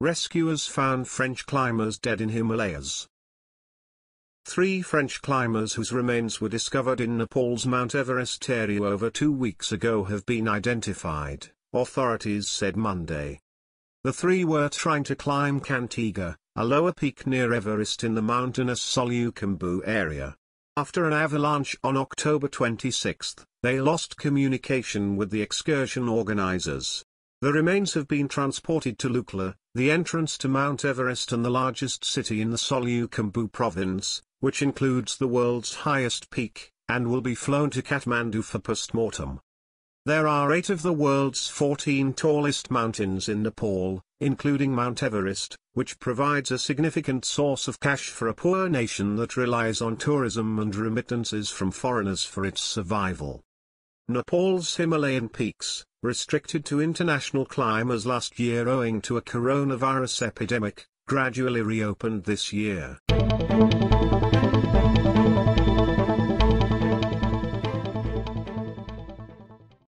rescuers found French climbers dead in Himalayas. Three French climbers whose remains were discovered in Nepal's Mount Everest area over two weeks ago have been identified, authorities said Monday. The three were trying to climb Kantega, a lower peak near Everest in the mountainous Solukhumbu area. After an avalanche on October 26, they lost communication with the excursion organizers. The remains have been transported to Lukla, the entrance to Mount Everest and the largest city in the Solukhumbu province, which includes the world's highest peak, and will be flown to Kathmandu for postmortem. There are eight of the world's 14 tallest mountains in Nepal, including Mount Everest, which provides a significant source of cash for a poor nation that relies on tourism and remittances from foreigners for its survival. Nepal's Himalayan peaks, restricted to international climbers last year owing to a coronavirus epidemic, gradually reopened this year.